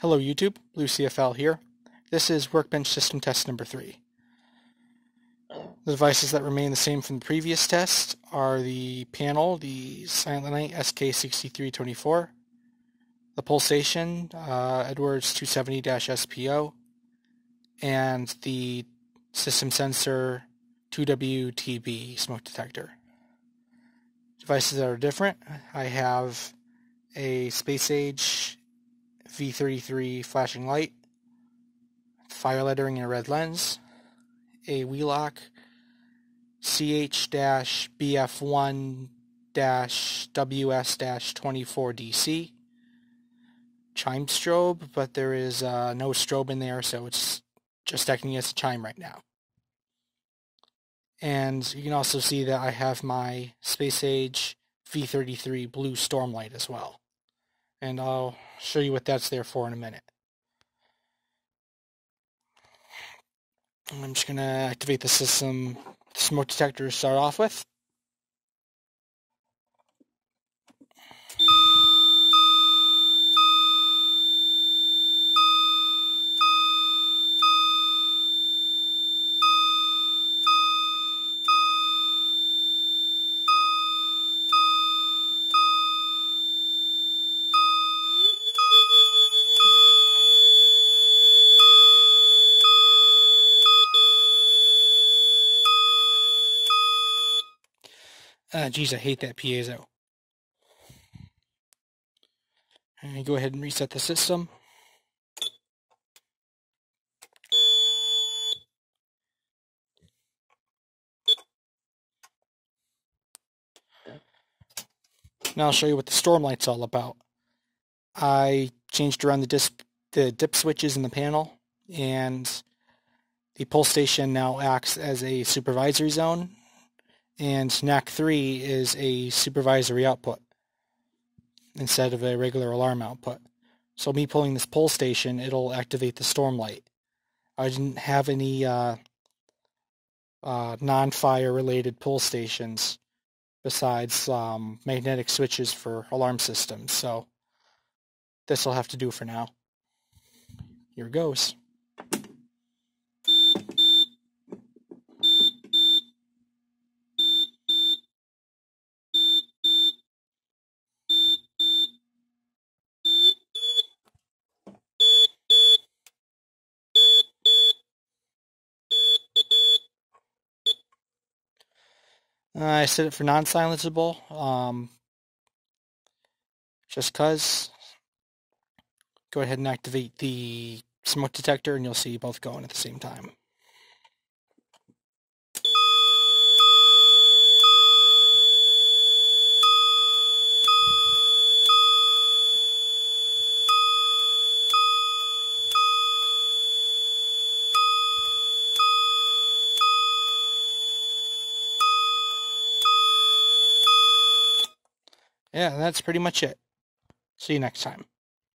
Hello YouTube, Blue CFL here. This is Workbench System Test number 3. The devices that remain the same from the previous test are the panel, the Silent Knight SK6324, the pull station, uh, Edwards 270-SPO, and the System Sensor 2WTB smoke detector. Devices that are different, I have a Space Age V33 flashing light, fire lettering in a red lens, a Wheelock CH-BF1-WS-24DC, chime strobe, but there is uh, no strobe in there, so it's just acting as a chime right now. And you can also see that I have my Space Age V33 blue stormlight as well and I'll show you what that's there for in a minute. I'm just going to activate the system smoke detector to start off with. Uh, geez, I hate that piezo. And go ahead and reset the system. Now I'll show you what the Stormlight's all about. I changed around the, disp, the dip switches in the panel, and the pull station now acts as a supervisory zone and NAC3 is a supervisory output instead of a regular alarm output. So me pulling this pull station, it'll activate the storm light. I didn't have any uh, uh, non-fire related pull stations besides um, magnetic switches for alarm systems. So this will have to do for now. Here goes. Uh, I set it for non-silenceable, um, just cause. Go ahead and activate the smoke detector and you'll see both going at the same time. Yeah, that's pretty much it. See you next time.